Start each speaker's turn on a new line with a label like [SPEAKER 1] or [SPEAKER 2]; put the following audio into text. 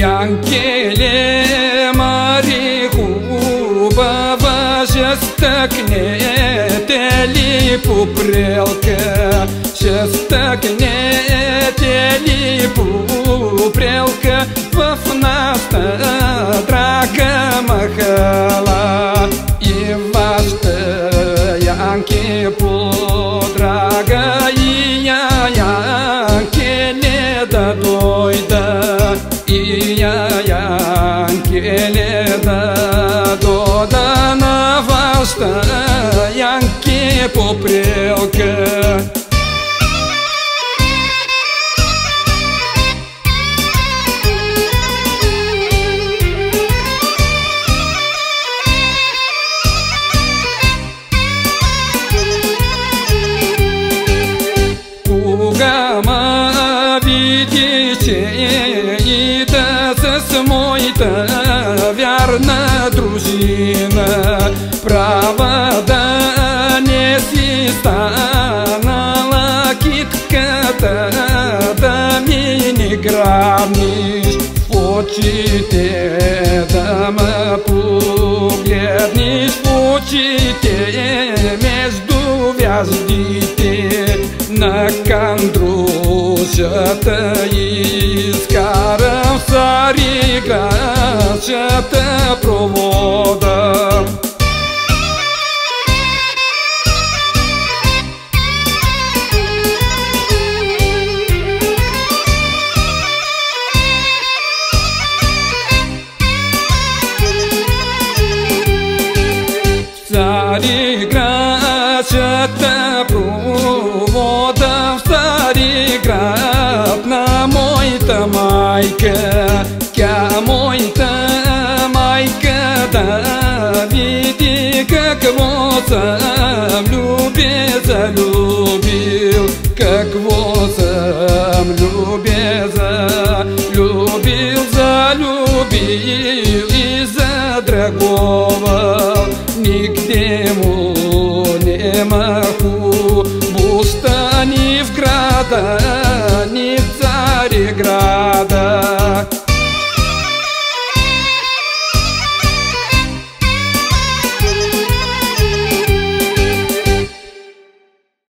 [SPEAKER 1] Янкеле Марихубова Шестакнете ли пупрелка. Шестакнете ли пупрелка В наста драка махала. И вашта янки подрага И я янкеле да Ankeleda dodana vasta Janke poprelka моята вярна дружина Право да не си станала китката да ми не грабниш в очите да ме погледниш в очите между вяздите на кандрушата изкарам Цариградчата провода в Цариград на моята майка. Тя моята майка да види какво съм любил, залюбил. Какво съм любил, залюбил, нема